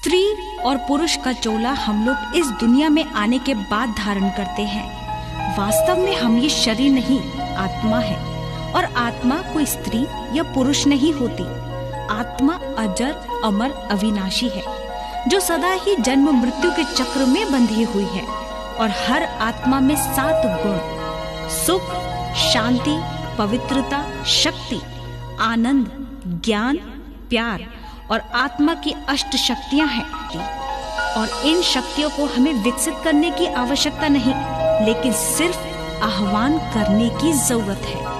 स्त्री और पुरुष का चोला हम लोग इस दुनिया में आने के बाद धारण करते हैं। वास्तव में हम ये शरीर नहीं, आत्मा है। और आत्मा कोई स्त्री या पुरुष नहीं होती। आत्मा अजर, अमर, अविनाशी है, जो सदा ही जन्म मृत्यु के चक्र में बंधी हुई है। और हर आत्मा में सात गुण, सुख, शांति, पवित्रता, शक्ति, आनंद, ज्ञान, प्यार और आत्मा की अष्ट शक्तियाँ हैं। और इन शक्तियों को हमें विकसित करने की आवश्यकता नहीं, लेकिन सिर्फ़ आह्वान करने की ज़रूरत है।